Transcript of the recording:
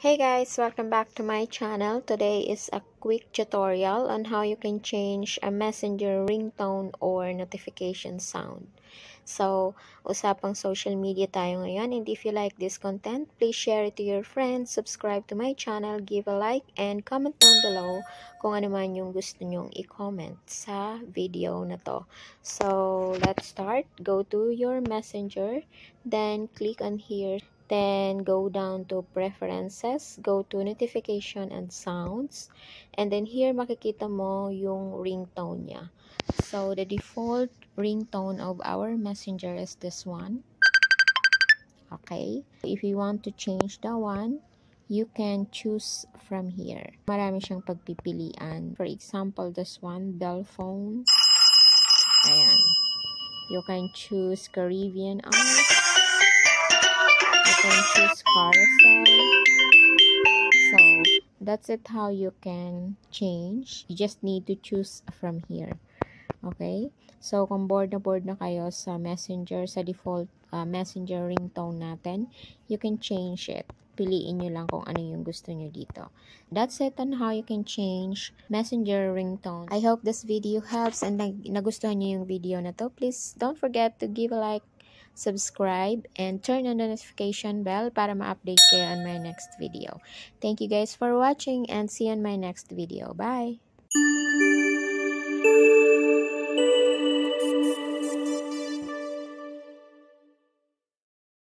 Hey guys, welcome back to my channel. Today is a quick tutorial on how you can change a messenger ringtone or notification sound. So, usapang social media tayo ngayon and if you like this content, please share it to your friends, subscribe to my channel, give a like, and comment down below kung ano man yung gusto nyong i-comment sa video na to. So, let's start. Go to your messenger, then click on here then go down to preferences go to notification and sounds. And then here makikita mo yung ringtone niya. So the default ringtone of our messenger is this one. Okay? If you want to change the one you can choose from here. Marami siyang pagpipilian. For example this one bell phone. Ayan. You can choose Caribbean choose carousel so that's it how you can change you just need to choose from here okay so kung board na board na kayo sa messenger sa default uh, messenger ringtone natin you can change it piliin nyo lang kung ano yung gusto nyo dito. That's it on how you can change messenger ringtone. I hope this video helps and nagustuhan nyo yung video na to. Please don't forget to give a like, subscribe, and turn on the notification bell para ma-update kayo on my next video. Thank you guys for watching and see you on my next video. Bye!